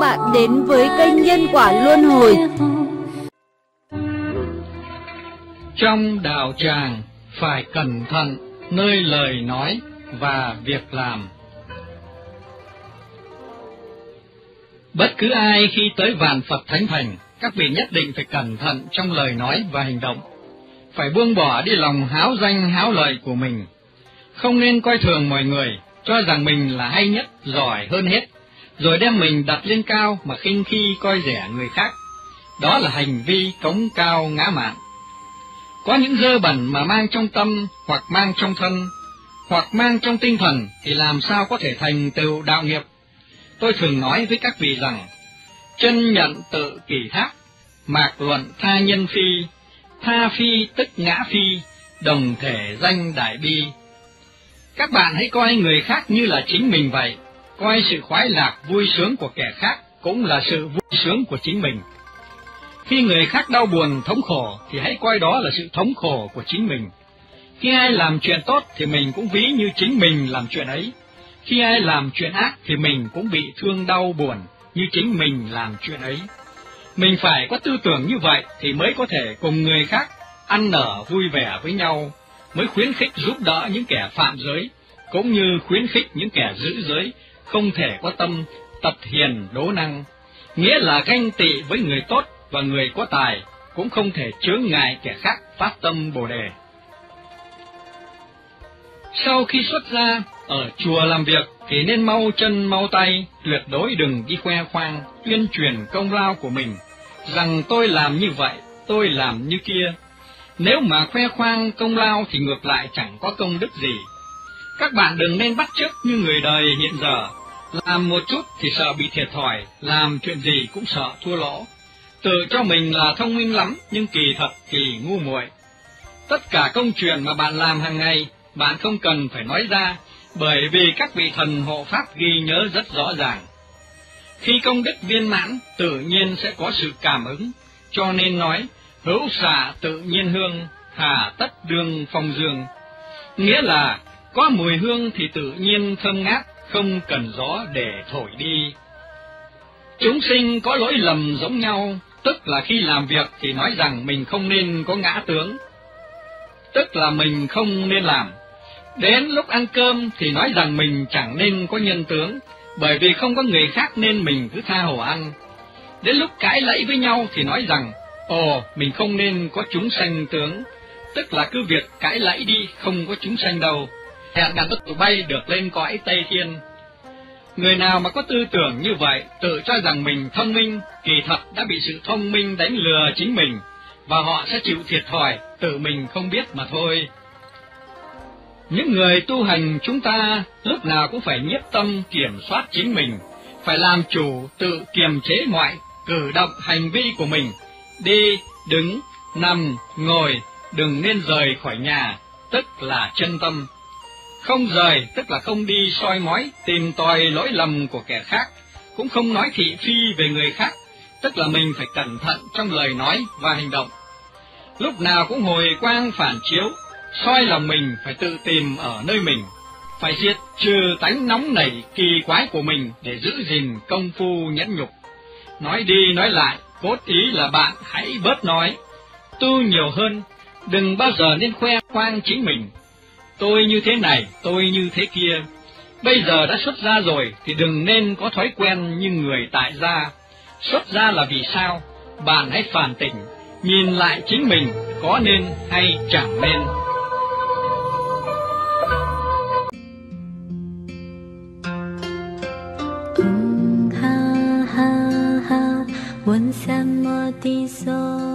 bạn đến với kênh Nhân Quả Luân Hồi. Trong đạo tràng phải cẩn thận nơi lời nói và việc làm. Bất cứ ai khi tới vạn Phật Thánh Thành, các vị nhất định phải cẩn thận trong lời nói và hành động. Phải buông bỏ đi lòng háo danh háo lợi của mình. Không nên coi thường mọi người, cho rằng mình là hay nhất, giỏi hơn hết, rồi đem mình đặt lên cao mà khinh khi coi rẻ người khác. Đó là hành vi cống cao ngã mạn. Có những dơ bẩn mà mang trong tâm hoặc mang trong thân, hoặc mang trong tinh thần thì làm sao có thể thành tựu đạo nghiệp. Tôi thường nói với các vị rằng, chân nhận tự kỳ thác, mạc luận tha nhân phi, tha phi tức ngã phi, đồng thể danh đại bi. Các bạn hãy coi người khác như là chính mình vậy, coi sự khoái lạc vui sướng của kẻ khác cũng là sự vui sướng của chính mình. Khi người khác đau buồn, thống khổ thì hãy coi đó là sự thống khổ của chính mình. Khi ai làm chuyện tốt thì mình cũng ví như chính mình làm chuyện ấy. Khi ai làm chuyện ác thì mình cũng bị thương đau buồn như chính mình làm chuyện ấy. Mình phải có tư tưởng như vậy thì mới có thể cùng người khác ăn nở vui vẻ với nhau, mới khuyến khích giúp đỡ những kẻ phạm giới, cũng như khuyến khích những kẻ giữ giới, không thể có tâm tập hiền đố năng, nghĩa là ganh tị với người tốt và người có tài, cũng không thể chướng ngại kẻ khác phát tâm Bồ đề. Sau khi xuất ra, ở chùa làm việc thì nên mau chân mau tay, tuyệt đối đừng đi khoe khoang, tuyên truyền công lao của mình, rằng tôi làm như vậy, tôi làm như kia. Nếu mà khoe khoang công lao thì ngược lại chẳng có công đức gì. Các bạn đừng nên bắt chước như người đời hiện giờ, làm một chút thì sợ bị thiệt thòi, làm chuyện gì cũng sợ thua lỗ. Tự cho mình là thông minh lắm, nhưng kỳ thật thì ngu muội. Tất cả công chuyện mà bạn làm hàng ngày, bạn không cần phải nói ra, bởi vì các vị thần hộ pháp ghi nhớ rất rõ ràng. Khi công đức viên mãn, tự nhiên sẽ có sự cảm ứng, cho nên nói, hữu xạ tự nhiên hương, hà tất đương phong dương. Nghĩa là, có mùi hương thì tự nhiên thơm ngát, không cần gió để thổi đi. Chúng sinh có lỗi lầm giống nhau, tức là khi làm việc thì nói rằng mình không nên có ngã tướng, tức là mình không nên làm. Đến lúc ăn cơm thì nói rằng mình chẳng nên có nhân tướng, bởi vì không có người khác nên mình cứ tha hồ ăn. Đến lúc cãi lẫy với nhau thì nói rằng, ồ, mình không nên có chúng sanh tướng, tức là cứ việc cãi lẫy đi, không có chúng sanh đâu. Hẹn gặp tụi bay được lên cõi Tây Thiên. Người nào mà có tư tưởng như vậy, tự cho rằng mình thông minh, kỳ thật đã bị sự thông minh đánh lừa chính mình, và họ sẽ chịu thiệt thòi, tự mình không biết mà thôi. Những người tu hành chúng ta lúc nào cũng phải nhiếp tâm kiểm soát chính mình, phải làm chủ tự kiềm chế mọi cử động hành vi của mình, đi, đứng, nằm, ngồi, đừng nên rời khỏi nhà, tức là chân tâm. Không rời, tức là không đi soi mói, tìm tòi lỗi lầm của kẻ khác, cũng không nói thị phi về người khác, tức là mình phải cẩn thận trong lời nói và hành động. Lúc nào cũng hồi quang phản chiếu, soi lòng mình phải tự tìm ở nơi mình, phải diệt trừ tánh nóng nảy kỳ quái của mình để giữ gìn công phu nhẫn nhục. Nói đi nói lại, cốt ý là bạn hãy bớt nói, tu nhiều hơn, đừng bao giờ nên khoe khoang chính mình tôi như thế này, tôi như thế kia. Bây giờ đã xuất gia rồi thì đừng nên có thói quen như người tại gia. Xuất gia là vì sao? Bạn hãy phản tỉnh, nhìn lại chính mình có nên hay chẳng nên. Hãy subscribe cho